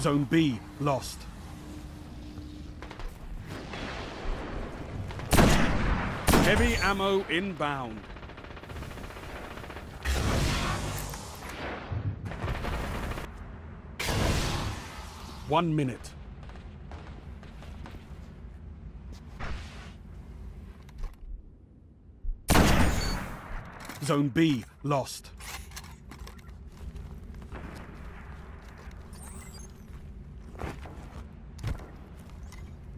Zone B lost. Heavy ammo inbound. One minute. Zone B lost.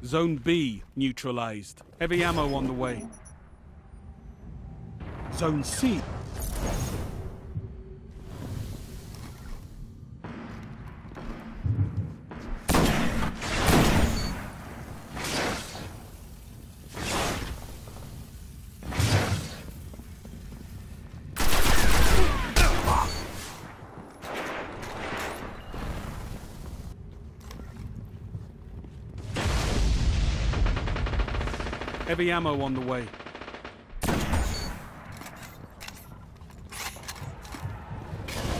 Zone B neutralized. Heavy ammo on the way. Zone C. Heavy ammo on the way.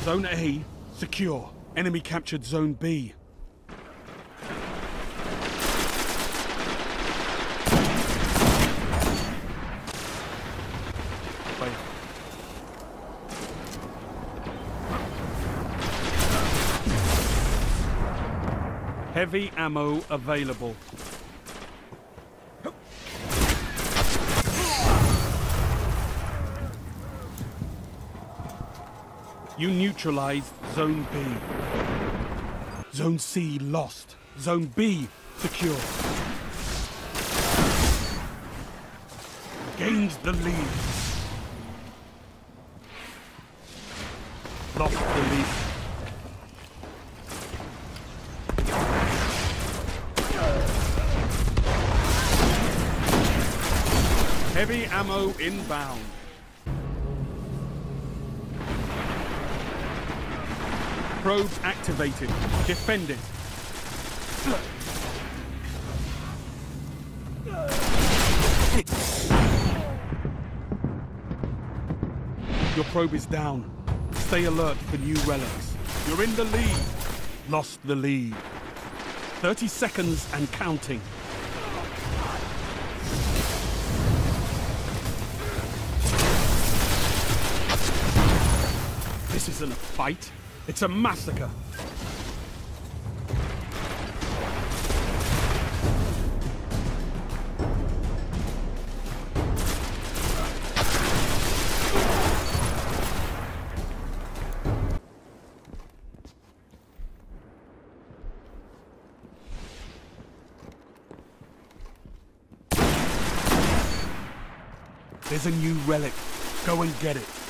Zone A, secure. Enemy captured Zone B. Heavy ammo available. You neutralized Zone B. Zone C lost. Zone B secure. Gained the lead. Lost the lead. Heavy ammo inbound. Probe activated. Defend it. Your probe is down. Stay alert for new relics. You're in the lead. Lost the lead. 30 seconds and counting. This isn't a fight. It's a massacre. There's a new relic. Go and get it.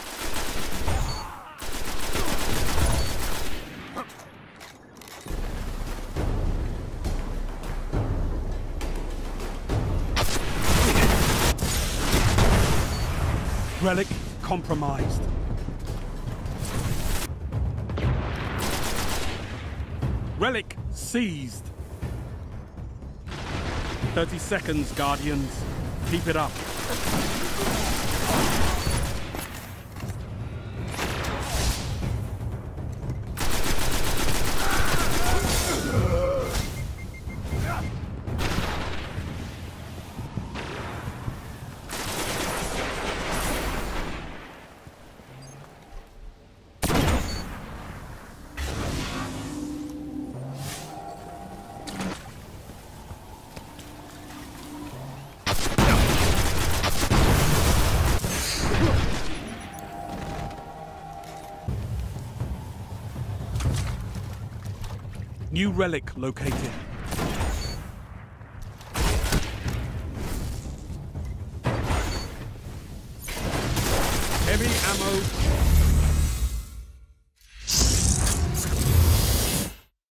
Relic compromised. Relic seized. 30 seconds, Guardians. Keep it up. New relic located. Heavy ammo